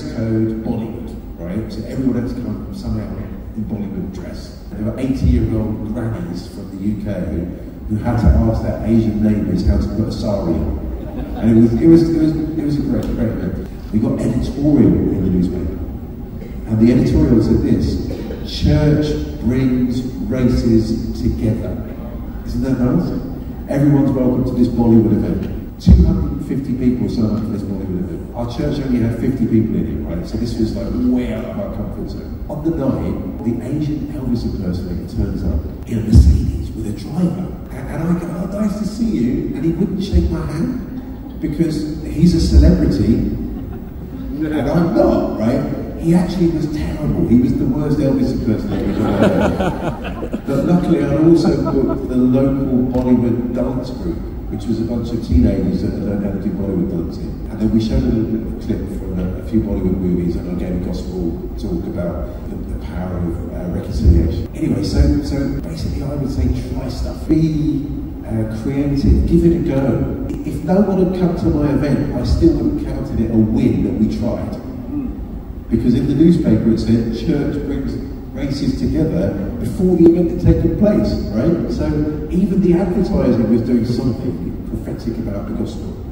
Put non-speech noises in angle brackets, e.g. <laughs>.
dress code Bollywood, right? So everyone had to come somehow in Bollywood dress. There were 80 year old grannies from the UK who had to ask their Asian neighbours how to put a sari on. And it was, it was, it was, it was a great, great event. We got editorial in the newspaper. And the editorial said this Church brings races together. Isn't that nice? Everyone's welcome to this Bollywood event. 250 people signed up for this Bollywood event. Our church only had 50 people in it, right? So this was like way out of our comfort zone. On the night, the Asian Elvis impersonator turns up in a Mercedes with a driver. And, and I go, oh, nice to see you. And he wouldn't shake my hand because he's a celebrity and I'm not, right? He actually was terrible. He was the worst Elvis impersonator I've ever. <laughs> But luckily, I also booked the local Bollywood dance group, which was a bunch of teenagers that learned how to do Bollywood dancing. And then we showed a little bit of a clip from a, a few Bollywood movies, and I gave a gospel talk about the, the power of uh, reconciliation. Anyway, so so basically, I would say try stuff. Be uh, creative, give it a go. If no one had come to my event, I still would have counted it a win that we tried. Because in the newspaper it said church brings together before the event had taken place, right? So even the advertising was doing something prophetic about the gospel.